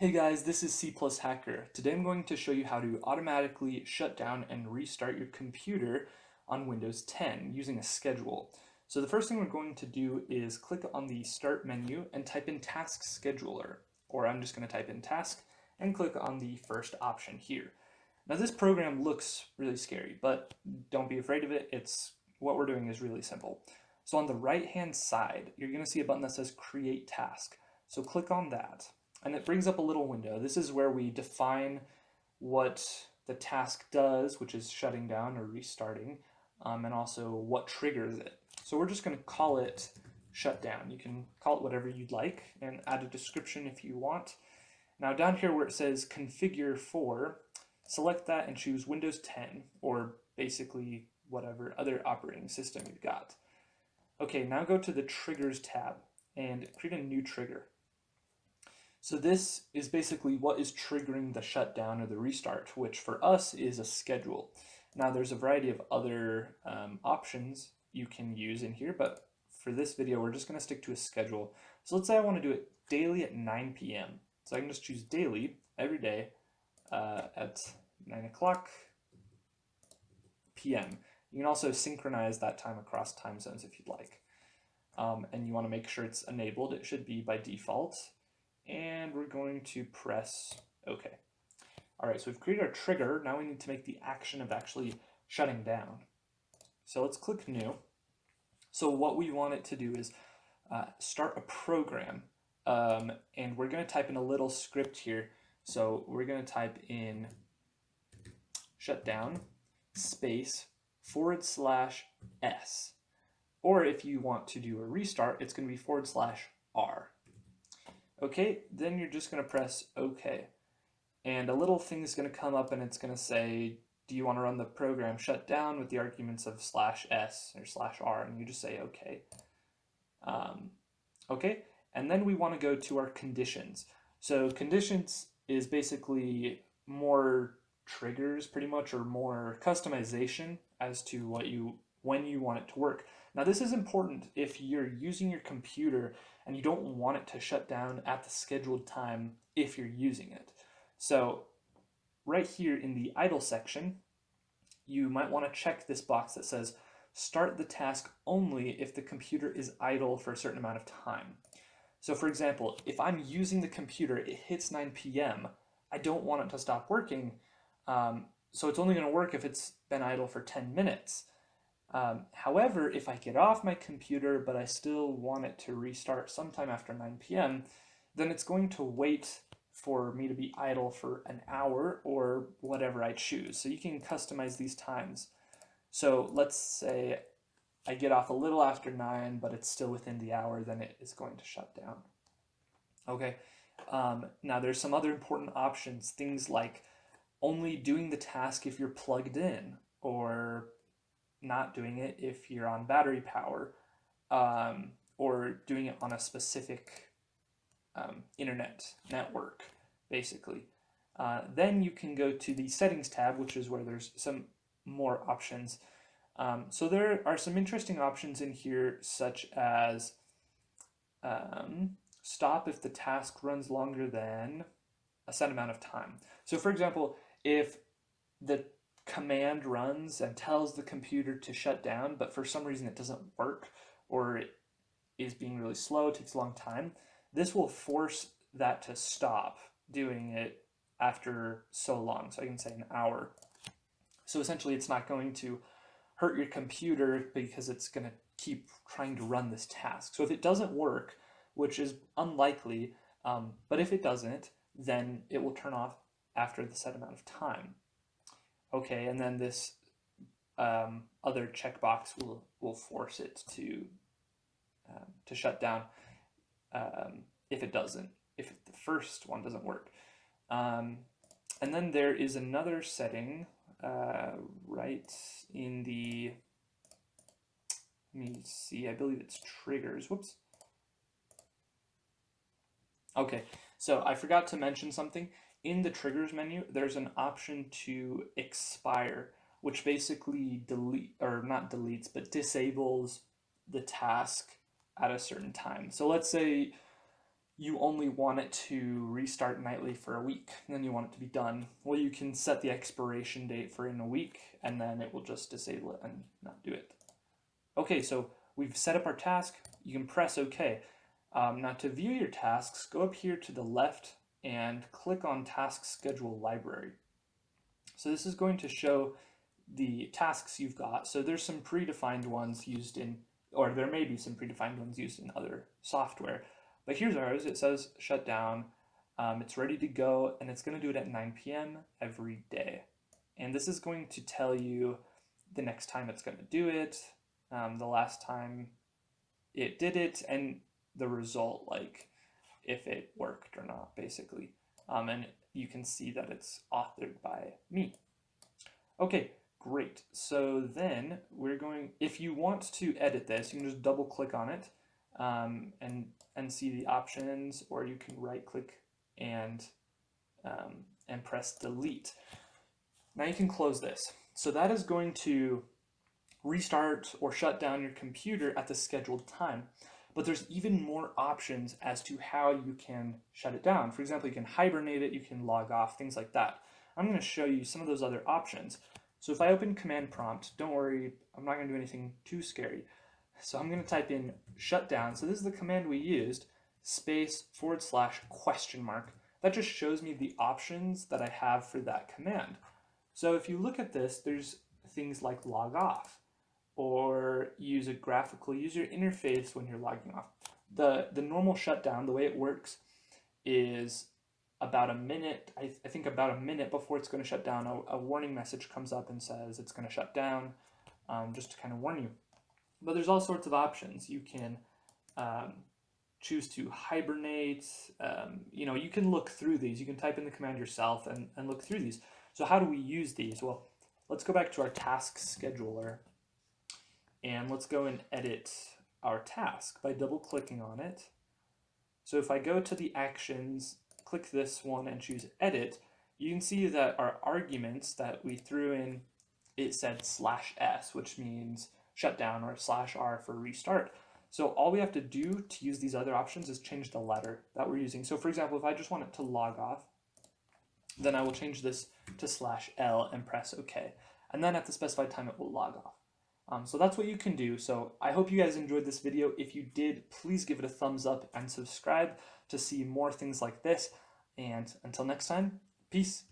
Hey guys, this is C Plus Hacker. Today I'm going to show you how to automatically shut down and restart your computer on Windows 10 using a schedule. So the first thing we're going to do is click on the Start menu and type in Task Scheduler, or I'm just going to type in Task and click on the first option here. Now this program looks really scary, but don't be afraid of it. It's what we're doing is really simple. So on the right hand side, you're going to see a button that says Create Task. So click on that and it brings up a little window. This is where we define what the task does, which is shutting down or restarting, um, and also what triggers it. So we're just going to call it shutdown. You can call it whatever you'd like and add a description if you want. Now down here where it says configure for, select that and choose Windows 10 or basically whatever other operating system you've got. Okay, now go to the triggers tab and create a new trigger. So this is basically what is triggering the shutdown or the restart, which for us is a schedule. Now there's a variety of other um, options you can use in here, but for this video, we're just gonna stick to a schedule. So let's say I wanna do it daily at 9 p.m. So I can just choose daily every day uh, at 9 o'clock p.m. You can also synchronize that time across time zones if you'd like. Um, and you want to make sure it's enabled. It should be by default and we're going to press OK. All right, so we've created our trigger. Now we need to make the action of actually shutting down. So let's click New. So what we want it to do is uh, start a program, um, and we're going to type in a little script here. So we're going to type in shutdown space forward slash S. Or if you want to do a restart, it's going to be forward slash R. Okay, then you're just going to press OK. And a little thing is going to come up and it's going to say, do you want to run the program shut down with the arguments of slash S or slash R? And you just say OK. Um, okay, and then we want to go to our conditions. So conditions is basically more triggers pretty much or more customization as to what you when you want it to work. Now this is important if you're using your computer and you don't want it to shut down at the scheduled time if you're using it. So right here in the idle section, you might want to check this box that says start the task only if the computer is idle for a certain amount of time. So for example, if I'm using the computer, it hits 9 p.m., I don't want it to stop working, um, so it's only going to work if it's been idle for 10 minutes. Um, however, if I get off my computer but I still want it to restart sometime after 9 p.m., then it's going to wait for me to be idle for an hour or whatever I choose. So you can customize these times. So let's say I get off a little after 9, but it's still within the hour, then it is going to shut down. Okay, um, now there's some other important options, things like only doing the task if you're plugged in, or not doing it if you're on battery power, um, or doing it on a specific um, internet network, basically. Uh, then you can go to the settings tab, which is where there's some more options. Um, so there are some interesting options in here, such as um, stop if the task runs longer than a set amount of time. So for example, if the command runs and tells the computer to shut down, but for some reason it doesn't work or it is being really slow, it takes a long time, this will force that to stop doing it after so long. So I can say an hour. So essentially it's not going to hurt your computer because it's going to keep trying to run this task. So if it doesn't work, which is unlikely, um, but if it doesn't, then it will turn off after the set amount of time. Okay, and then this um, other checkbox will, will force it to, um, to shut down um, if it doesn't, if the first one doesn't work. Um, and then there is another setting uh, right in the, let me see, I believe it's triggers, whoops. Okay, so I forgot to mention something in the triggers menu, there's an option to expire, which basically delete or not deletes, but disables the task at a certain time. So let's say you only want it to restart nightly for a week, and then you want it to be done. Well, you can set the expiration date for in a week, and then it will just disable it and not do it. Okay, so we've set up our task. You can press OK. Um, now to view your tasks, go up here to the left and click on Task Schedule Library. So this is going to show the tasks you've got. So there's some predefined ones used in, or there may be some predefined ones used in other software. But here's ours. It says shut down. Um, it's ready to go, and it's going to do it at 9 p.m. every day. And this is going to tell you the next time it's going to do it, um, the last time it did it, and the result, like if it worked or not, basically. Um, and you can see that it's authored by me. Okay, great. So then we're going, if you want to edit this, you can just double click on it um, and, and see the options, or you can right click and, um, and press delete. Now you can close this. So that is going to restart or shut down your computer at the scheduled time. But there's even more options as to how you can shut it down. For example, you can hibernate it, you can log off, things like that. I'm going to show you some of those other options. So if I open command prompt, don't worry, I'm not going to do anything too scary. So I'm going to type in shutdown. So this is the command we used, space forward slash question mark. That just shows me the options that I have for that command. So if you look at this, there's things like log off or use a graphical user interface when you're logging off. The, the normal shutdown, the way it works is about a minute, I, th I think about a minute before it's going to shut down, a, a, warning message comes up and says it's going to shut down, um, just to kind of warn you. But there's all sorts of options. You can um, choose to hibernate. Um, you know, you can look through these. You can type in the command yourself and, and look through these. So how do we use these? Well, let's go back to our task scheduler and let's go and edit our task by double clicking on it. So if I go to the actions, click this one and choose edit, you can see that our arguments that we threw in, it said slash s, which means shutdown or slash r for restart. So all we have to do to use these other options is change the letter that we're using. So for example, if I just want it to log off, then I will change this to slash L and press OK. And then at the specified time, it will log off. Um, so that's what you can do. So I hope you guys enjoyed this video. If you did, please give it a thumbs up and subscribe to see more things like this. And until next time, peace.